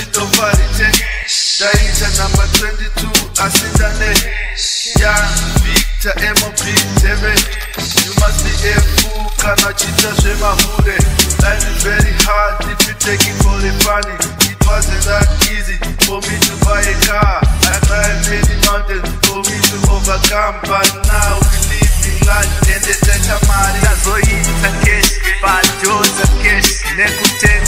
zvekuti tofarite ndaita namba 22 asindane ya victor mob deve you must be a fool kana chita zvemahure life is very hard if you take it for the funny it wasn't that easy for me to buy a car i climbed many mountains for me to overcome but now we live in life and the data mari tazoita cash padoza cash nekutengisa cash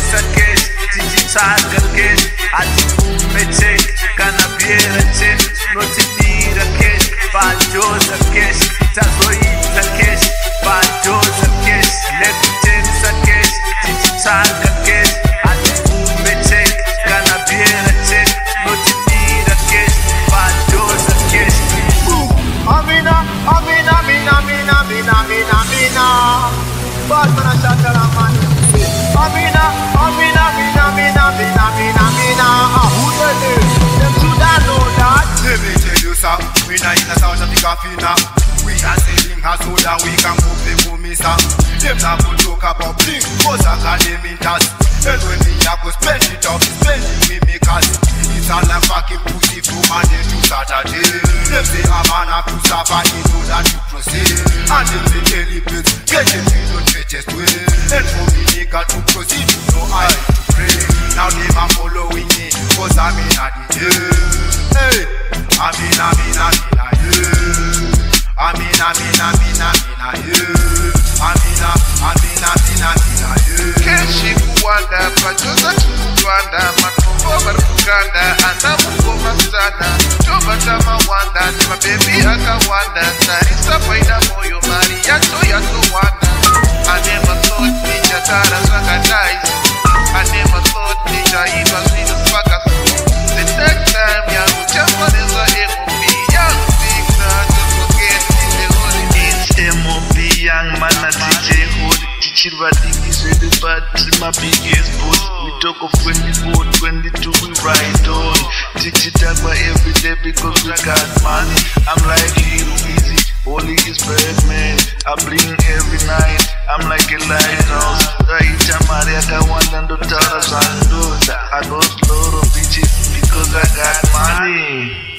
tichitsvaga cash hatikume check kana bhera check notidira cash padoza cash tazoita cash padoza cash nekutengisa cash tichitsvaga cash hatikume check kana bhera check notidira cash padoza cash Amina, Amina, Amina, Amina, Amina, Amina, Amina. Sir, we not in a South Africa fina. We are selling her so that we can move the sir. Them not go joke about bling, cause I got them in touch. And when me I go spend it up, spend it me cause it's all a fucking pussy from Monday to Saturday. Them say a man have to suffer in order to proceed. And them say bills, get them in on churches way. In, I'm in a yeah. I'm in, I'm I'm in, I'm in a yeah. keshi kuwanda pachoza chikuwanda matombo vari kuganda ana mukoma sana tobata mawanda nemabebi akawanda tarisa paida moyo mari yacho yatowanda ane hood tichiri vadiki zvedu but my biggest boss we talk of 24 22 we ride on. Tichitakwa every day because we got money. I'm like hero easy holy is Birdman. I bling every night. I'm like a lighthouse. Raita mari akawanda ndotaura zvandoda I got lot of bitches because I got money